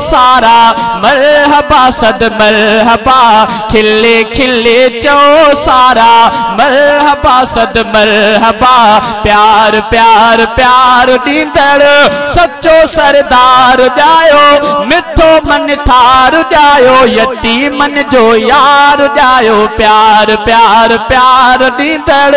सारा मरहबा सद मरहबा। खिले खिले चो सारा सद मरहबा। प्यार प्यार प्यार दींदड़ सच्चो सरदार जायो मिठो मन थार जायो यतीमन जो यार जायो प्यार प्यार प्यार दींदड़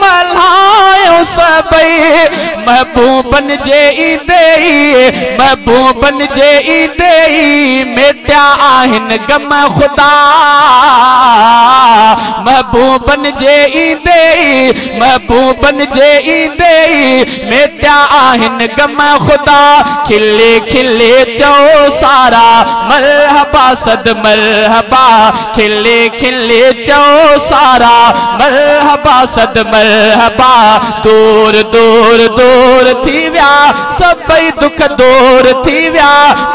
मल्हायो सभई महबूबन जे ईंदे महबूबन जे ईंदे मेटिया आहिनि गम ख़ुदा। महबूबन जे ईंदे महबूबन जे ईंदे मेटिया आहिनि गम ख़ुदा। खिले खिले चो सारा मरहबा, सद मरहबा। खिले खिले चो सारा मरहबा, सद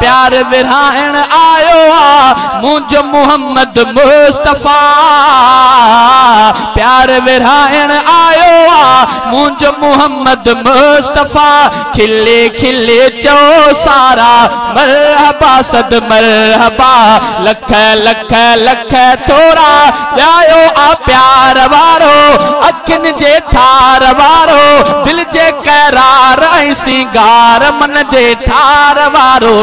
प्यार विरहाइण आयो आ। मोहम्मद मुस्तफ़ा। प्यार विरहाइण आयो आ। मोहम्मद मुस्तफ़ा। खिले खिले चो सारा। मरहबा, सद मरहबा। लख लख लख थोरा। ॼायो आ प्यार वारो। अखियुनि जे ठार वारो। दिल जे करार ऐं सिंगार, मन जे ठार वारो।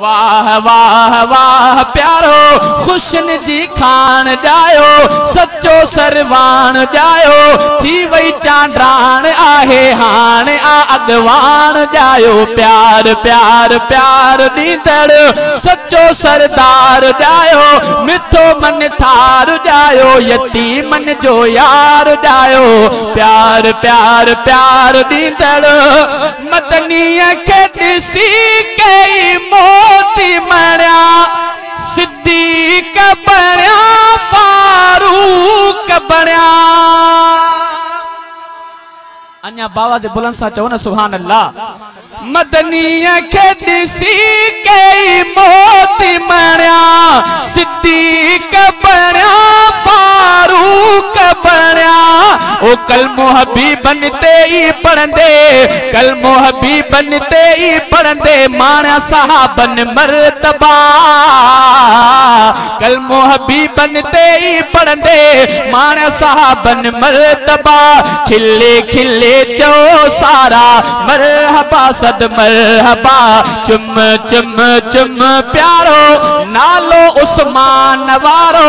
वाह वाह वाह, प्यारो खुशन जी खान ॼायो सचो सरवान ॼायो थी वई चांड्राण आहे, हाणे आ अॻवान ॼायो प्यार प्यार प्यार ॾींदड़ सचो सरदार ॼायो मिठो मन थार ॼायो यतीमन जो यार ॼायो प्यार प्यार प्यार ॾींदड़ मदनीअ खे ॾिसी कई मोती अञा बाबा जे बुलंद सां चओ सुभान अल्लाह मदनीअ खे ॾिसी कई मोती मणिया, सिद्दीक बणिया कलमो हबीबन ते ई पढ़ंदे कलमो हबीबन ते ई पढ़ंदे माणिया साहबन मर्तबा। कलमो हबीबन ते ई पढ़ंदे माणिया साहबन मर्तबा। खिले खिले चो सारा, मरहबा, सद मरहबा। चुम चुम चुम, प्यारो, नालो उस्मान वारो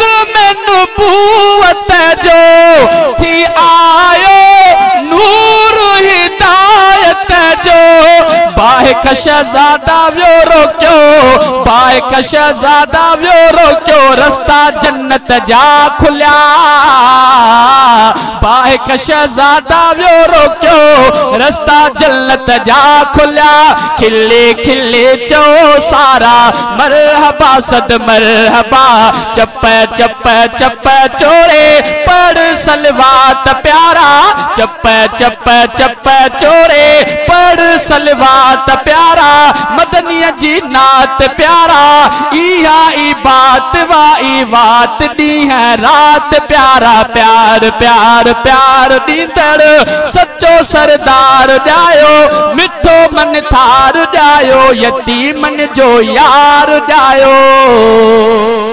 ख़त में नबूवत जो थी आयो, नूर हिदायत जो। बाहे कशहज़ादा वियो रस्ता जन्नत जा खुलिया। रस्ता जा खुलिया खिले खिले सारा, मरहबा सद मरहबा चप चप चप चोरे, पढ़ सलवात प्यारा चप चप चप चोरे, पढ़ सलवात प्यारा, मदनिया जी नात प्यारा बात वाई बात दी है, रात प्यारा प्यार प्यार प्यार दीदड़ सचो सरदार जायो, मिठो मन थार जायो, यतीमन जो यार ॾायो